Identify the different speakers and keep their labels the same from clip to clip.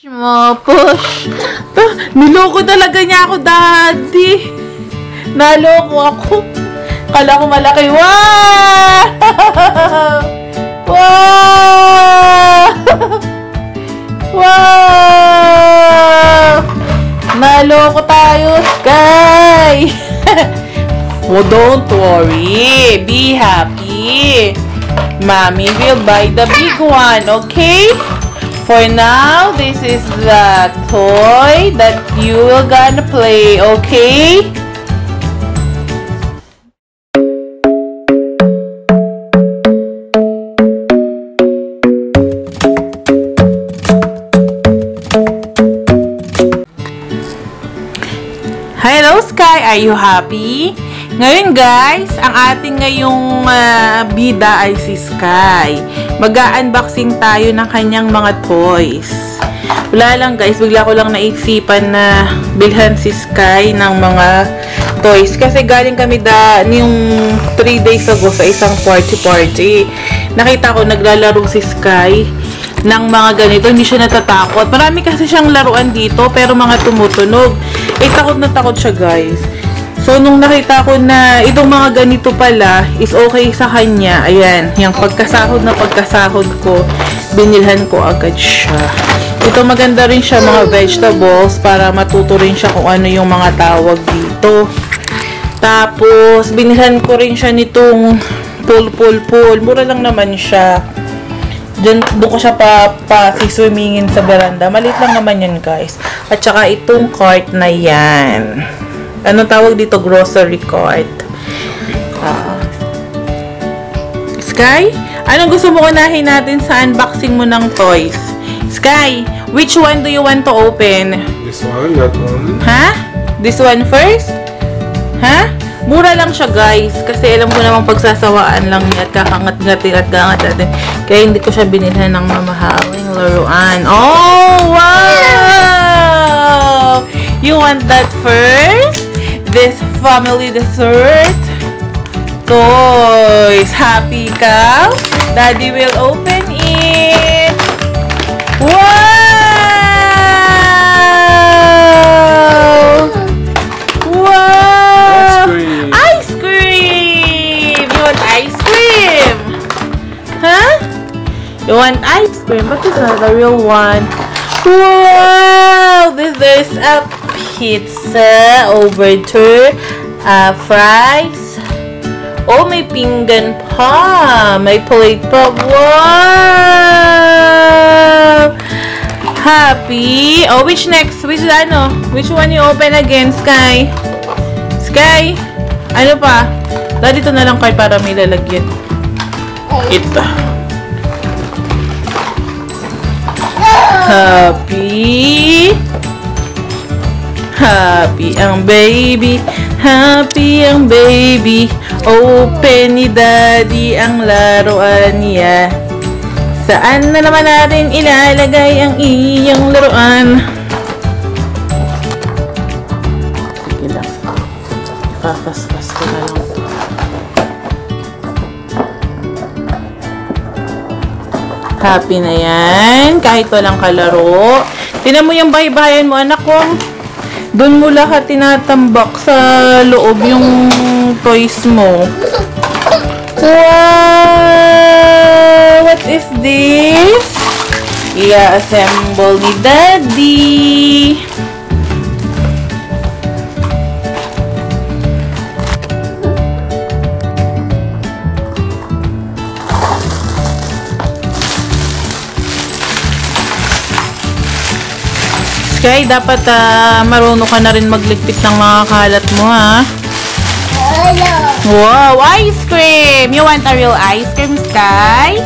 Speaker 1: push. Ah, niloko talaga niya ako, daddy. Naloko ako. Kala ko malaki. Wow! Wow! wow! Naloko tayo, Sky! oh, don't worry. Be happy. Mommy will buy the big one, okay? For now, this is the toy that you will gonna play, okay? Hello Sky, are you happy? Ngayon guys, ang ating ngayong uh, bida ay si Sky. Mag-unboxing tayo ng kanyang mga toys. Wala lang guys, bigla ko lang naisipan na bilhan si Sky ng mga toys. Kasi galing kami da, yung 3 days ago sa isang party-party. Nakita ko naglalaro si Sky ng mga ganito, hindi siya natatakot. Marami kasi siyang laruan dito, pero mga tumutunog. Eh, takot na takot siya, guys. So, nung nakita ko na itong mga ganito pala is okay sa kanya, ayan, yung pagkasahod na pagkasahod ko, binilhan ko agad siya. Ito maganda rin siya mga vegetables para matuto rin siya kung ano yung mga tawag dito. Tapos, binilhan ko rin siya nitong pool. Mura lang naman siya. Diyan, doon ko siya pa, pa swimmingin sa veranda. Malit lang naman yan, guys. At saka itong cart na yan. Anong tawag dito? Grocery cart. Ah. Sky, anong gusto mo unahin natin sa unboxing mo ng toys? Sky, which one do you want to open?
Speaker 2: This one, that one.
Speaker 1: Ha? This one first? Ha? Mura lang siya guys. Kasi alam ko namang pagsasawaan lang niya at kakangat-ngatin at gangat natin. Kaya hindi ko siya binilhan ng mamahaling laruan. Oh, wow! You want that first? This family dessert? Toys. Happy cow! Daddy will open it. Wow! Wow!
Speaker 2: Ice cream.
Speaker 1: Ice cream! You want ice cream? Huh? You want ice cream? But it's not the real one. Wow! This is a pizza over there. Uh, fries. Oh, may pinggan pa. May plate pa. Wow! Happy. Oh, which next? Which ano? Which one you open again, Sky? Sky? Ano pa? Dali dito na lang kay para may lalagyan. Ito. Happy. Happy ang baby. Happy ang baby. Open ni daddy ang laruan niya. Saan na naman natin ilalagay ang iyong laruan? Sige lang. Kakaskas ko na lang. Happy na yan. Kahit walang kalaro. Tinan mo yung bahay-bahayan mo, anak ko. Doon mo lahat tinatambak sa loob yung toys mo. Wow! What is this? I-assemble ni Daddy. Sky, dapat ah, marunong ka na rin magligpit ng mga kalat mo, ha? Wow, ice cream! You want a real ice cream, Sky?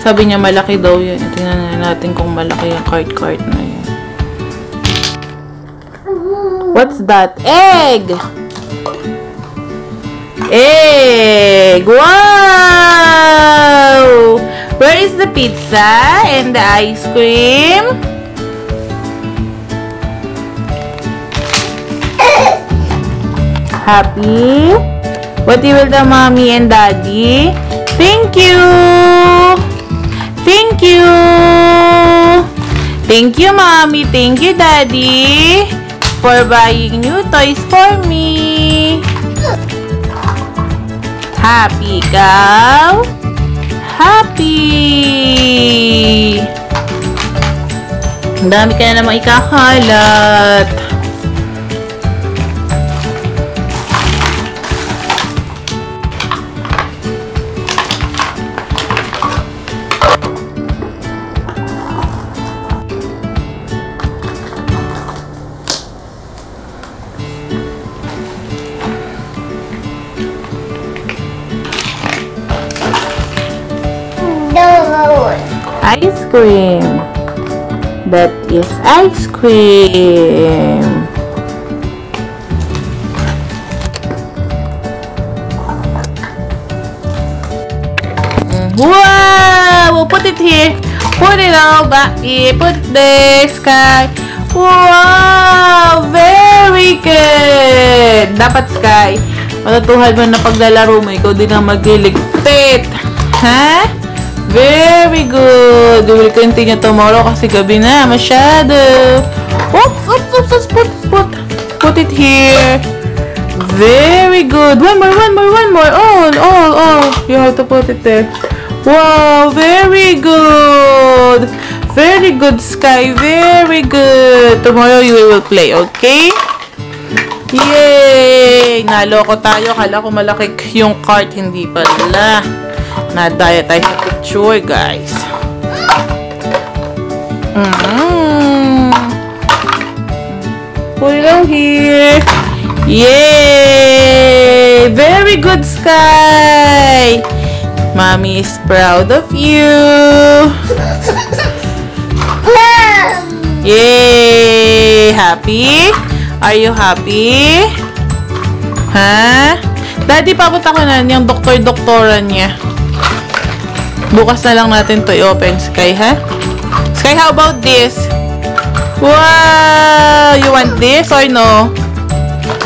Speaker 1: Sabi niya malaki daw yan. Tingnan na natin kung malaki yung cart-cart na yan. What's that? Egg! Egg! Wow! Where is the pizza and the ice cream? Happy? What do you will tell mommy and daddy? Thank you! Thank you! Thank you, mommy. Thank you, daddy. For buying new toys for me. Happy ikaw? Happy! Ang dami ka na namang ikakalat. Ice cream. That is ice cream. Wow! We'll put it here. Put it all back here. Put this guy. Wow! Very good! Dapat, Sky, matutuhan mo na paglalaro mo, ikaw din ang magliligpit. Ha? Very good. We will continue tomorrow kasi gabi na. Masyado. Oops, oops, oops, oops. Put, put, put it here. Very good. One more, one more, one more. All, all, all. You have to put it there. Wow, very good. Very good, Sky. Very good. Tomorrow you will play, okay? Yay! Naloko tayo. Kala ko malaki yung cart. Hindi pala. Nadaya tayo sa picture, guys. Mm. On here. Yay! Very good, Sky! Mommy is proud of you. Yay! Happy? Are you happy? Ha? Daddy, papunta ko na yung doktor-doktoran niya. Bukas na lang natin to i-open, Sky, ha? Sky, how about this? Wow! You want this or no?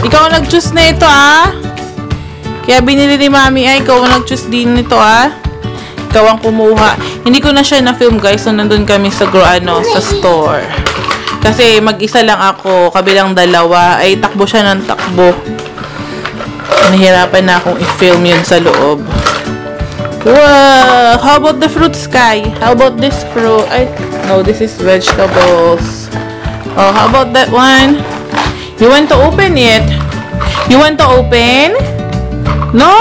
Speaker 1: Ikaw ang nag-choose na ito, ah. Kaya binili ni Mami ay ikaw ang nag-choose din nito, ah. Ikaw ang kumuha. Hindi ko na siya na-film, guys. So, nandun kami sa, gro- ano, sa store. Kasi mag-isa lang ako, kabilang dalawa. Ay, takbo siya ng takbo. Nahirapan na akong i-film yun sa loob. Wow! How about the fruit, Sky? How about this fruit? I, no, this is vegetables. Oh, how about that one? You want to open it? You want to open? No?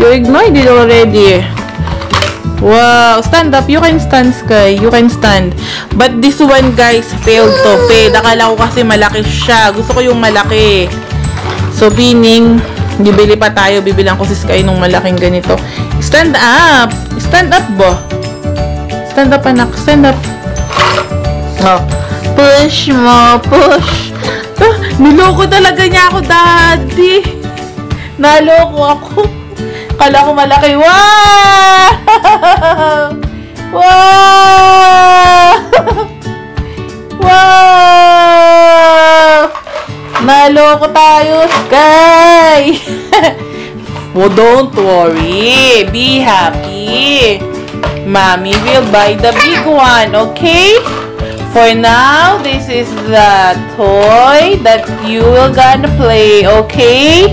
Speaker 1: You ignored it already. Wow! Stand up. You can stand, Sky. You can stand. But this one, guys, failed to fade. Akala ko kasi malaki siya. Gusto ko yung malaki. So, meaning, bibili pa tayo. Bibilang ko si Sky nung malaking ganito. Stand up! Stand up, bo. Stand up, anak. Stand up. Oh. Push mo. Push. Ah, niloko talaga niya ako, daddy. Naloko ako. Kala ko malaki. Wow! Wow! wow! Naloko tayo, Sky! well, don't worry. Be happy. Mommy will buy the big one, okay? For now, this is the toy that you will gonna play, okay?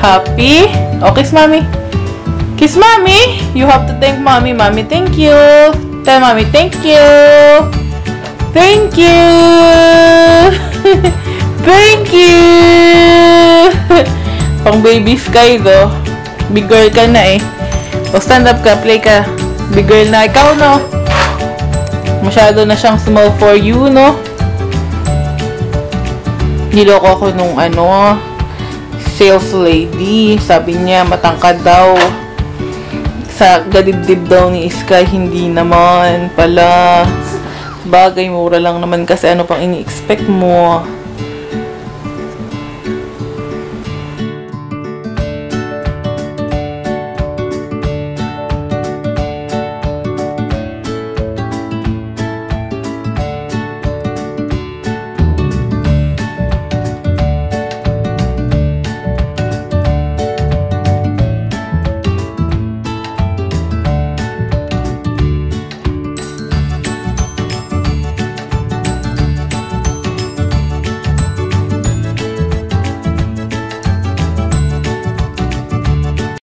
Speaker 1: Happy? Oh, kiss mommy. Kiss mommy. You have to thank mommy. Mommy, thank you. Tell mommy, thank you. Thank you. thank you. Pang baby sky do. Big girl ka na eh. O stand up ka, play ka. Big girl na ikaw, no? Masyado na siyang small for you, no? Niloko ko nung ano, sales lady. Sabi niya, matangkad daw. Sa gadibdib daw ni Sky, hindi naman pala. Bagay, mura lang naman kasi ano pang ini-expect mo.